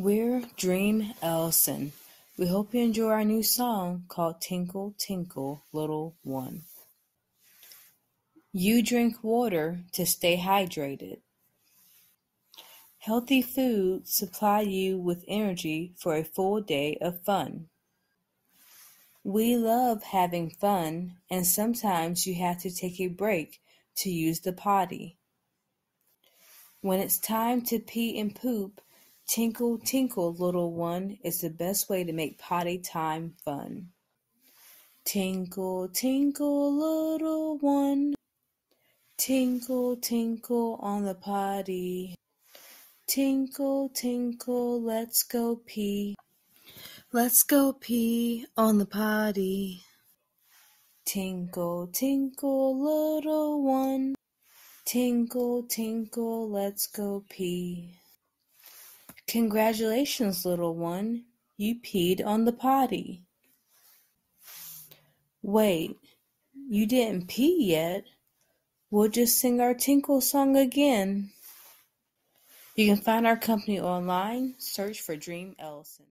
We're Dream Ellison. We hope you enjoy our new song called Tinkle Tinkle Little One. You drink water to stay hydrated. Healthy foods supply you with energy for a full day of fun. We love having fun, and sometimes you have to take a break to use the potty. When it's time to pee and poop, Tinkle, tinkle, little one is the best way to make potty time fun. Tinkle, tinkle, little one. Tinkle, tinkle on the potty. Tinkle, tinkle, let's go pee. Let's go pee on the potty. Tinkle, tinkle, little one. Tinkle, tinkle, let's go pee. Congratulations, little one, you peed on the potty. Wait, you didn't pee yet? We'll just sing our tinkle song again. You can find our company online, search for Dream Ellison.